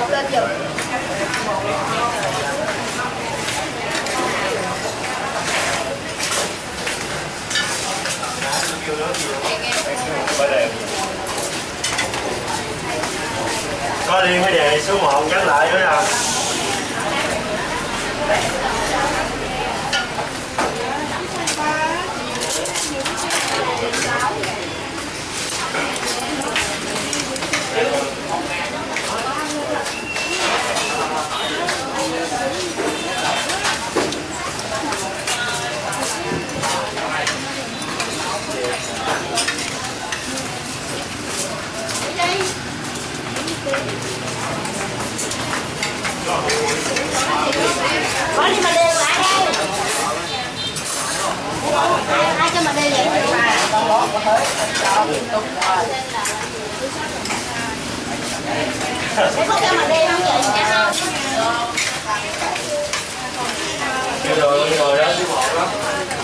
một lên giùm có liên cái đề số 1 nhắc lại nữa nè. Cho mà đi vậy có cho mà đi không vậy? Nha không Chưa rồi, rồi đó đó.